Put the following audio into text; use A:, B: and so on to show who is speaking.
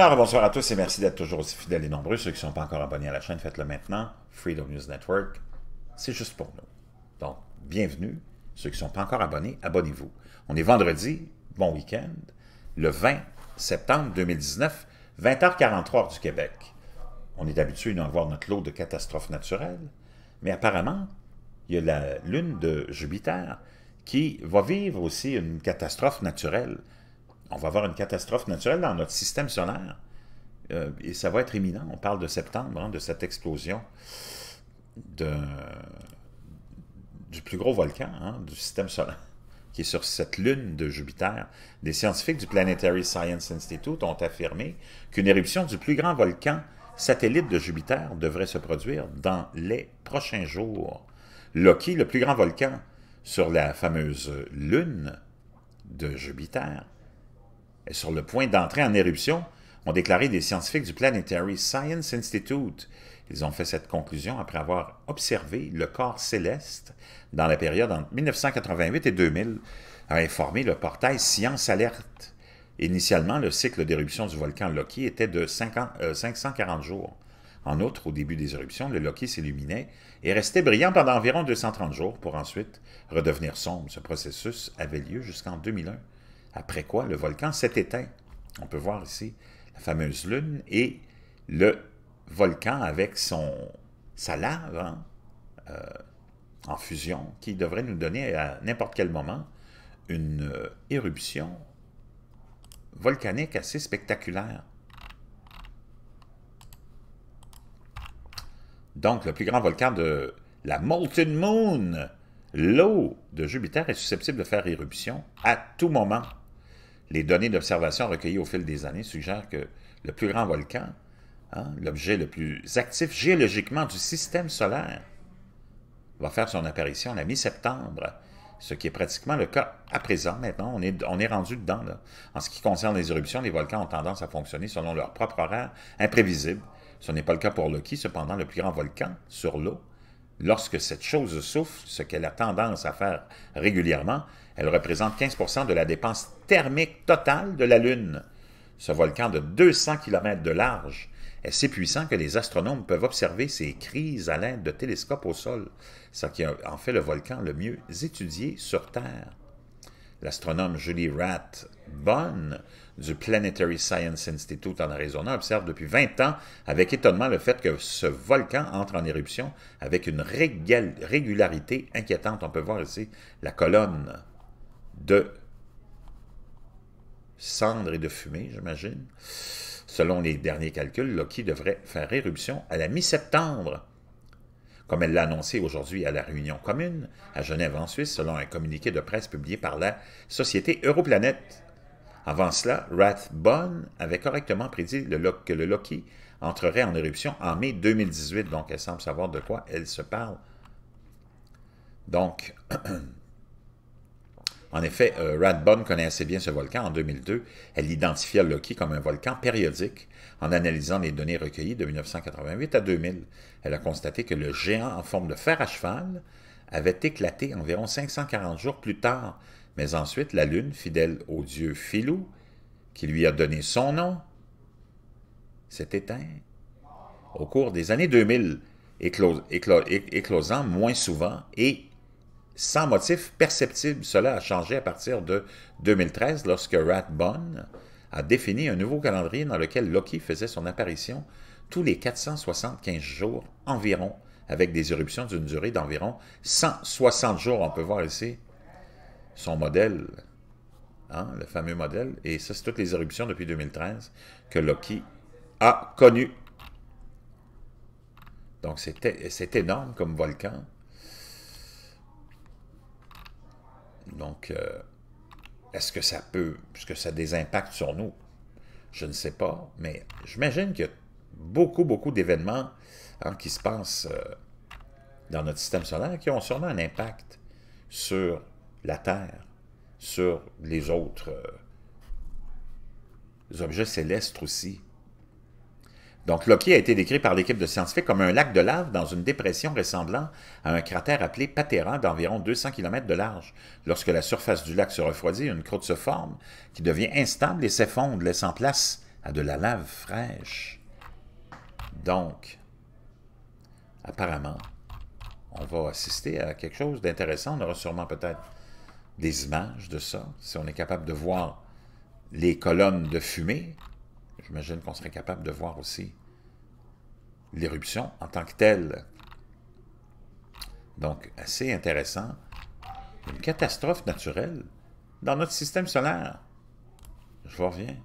A: Alors, bonsoir à tous et merci d'être toujours aussi fidèles et nombreux. Ceux qui ne sont pas encore abonnés à la chaîne, faites-le maintenant. Freedom News Network, c'est juste pour nous. Donc, bienvenue. Ceux qui ne sont pas encore abonnés, abonnez-vous. On est vendredi, bon week-end, le 20 septembre 2019, 20h43 heure du Québec. On est habitué à avoir notre lot de catastrophes naturelles, mais apparemment, il y a la lune de Jupiter qui va vivre aussi une catastrophe naturelle. On va avoir une catastrophe naturelle dans notre système solaire. Euh, et ça va être imminent. On parle de septembre, hein, de cette explosion du plus gros volcan hein, du système solaire, qui est sur cette lune de Jupiter. Des scientifiques du Planetary Science Institute ont affirmé qu'une éruption du plus grand volcan satellite de Jupiter devrait se produire dans les prochains jours. Loki, le plus grand volcan sur la fameuse lune de Jupiter, sur le point d'entrer en éruption, ont déclaré des scientifiques du Planetary Science Institute. Ils ont fait cette conclusion après avoir observé le corps céleste dans la période entre 1988 et 2000, a informé le portail Science Alerte. Initialement, le cycle d'éruption du volcan Loki était de 50, 540 euh, jours. En outre, au début des éruptions, le Loki s'illuminait et restait brillant pendant environ 230 jours pour ensuite redevenir sombre. Ce processus avait lieu jusqu'en 2001, après quoi le volcan s'est éteint. On peut voir ici la fameuse lune et le volcan avec son, sa lave hein, euh, en fusion qui devrait nous donner à n'importe quel moment une euh, éruption volcanique assez spectaculaire. Donc, le plus grand volcan de la Molten Moon, l'eau de Jupiter est susceptible de faire éruption à tout moment. Les données d'observation recueillies au fil des années suggèrent que le plus grand volcan, hein, l'objet le plus actif géologiquement du système solaire, va faire son apparition la mi-septembre, ce qui est pratiquement le cas à présent. Maintenant, on est, on est rendu dedans. En ce qui concerne les éruptions, les volcans ont tendance à fonctionner selon leur propre horaire imprévisible. Ce n'est pas le cas pour Loki, cependant, le plus grand volcan sur l'eau. Lorsque cette chose souffle, ce qu'elle a tendance à faire régulièrement, elle représente 15% de la dépense thermique totale de la Lune. Ce volcan de 200 km de large est si puissant que les astronomes peuvent observer ses crises à l'aide de télescopes au sol, ce qui en fait le volcan le mieux étudié sur Terre. L'astronome Julie Rathbone du Planetary Science Institute en Arizona observe depuis 20 ans avec étonnement le fait que ce volcan entre en éruption avec une régularité inquiétante. On peut voir ici la colonne de cendres et de fumée, j'imagine. Selon les derniers calculs, Loki devrait faire éruption à la mi-septembre, comme elle l'a annoncé aujourd'hui à la réunion commune à Genève en Suisse, selon un communiqué de presse publié par la société Europlanète. Avant cela, Rathbone avait correctement prédit que le Loki entrerait en éruption en mai 2018, donc elle semble savoir de quoi elle se parle. Donc, En effet, euh, Radbon connaissait bien ce volcan en 2002. Elle identifia Loki comme un volcan périodique en analysant les données recueillies de 1988 à 2000. Elle a constaté que le géant en forme de fer à cheval avait éclaté environ 540 jours plus tard, mais ensuite la Lune, fidèle au dieu Philou, qui lui a donné son nom, s'est éteint. Au cours des années 2000, éclosant moins souvent et sans motif perceptible. Cela a changé à partir de 2013 lorsque Rathbone a défini un nouveau calendrier dans lequel Loki faisait son apparition tous les 475 jours environ, avec des éruptions d'une durée d'environ 160 jours. On peut voir ici son modèle, hein, le fameux modèle, et ça, c'est toutes les éruptions depuis 2013 que Loki a connues. Donc, c'est énorme comme volcan. Donc, euh, est-ce que ça peut, puisque ça a des impacts sur nous? Je ne sais pas, mais j'imagine qu'il y a beaucoup, beaucoup d'événements hein, qui se passent euh, dans notre système solaire qui ont sûrement un impact sur la Terre, sur les autres euh, objets célestes aussi. Donc, Loki a été décrit par l'équipe de scientifiques comme un lac de lave dans une dépression ressemblant à un cratère appelé Patera d'environ 200 km de large. Lorsque la surface du lac se refroidit, une croûte se forme qui devient instable et s'effondre, laissant place à de la lave fraîche. Donc, apparemment, on va assister à quelque chose d'intéressant. On aura sûrement peut-être des images de ça, si on est capable de voir les colonnes de fumée. J'imagine qu'on serait capable de voir aussi l'éruption en tant que telle. Donc, assez intéressant. Une catastrophe naturelle dans notre système solaire. Je vous reviens.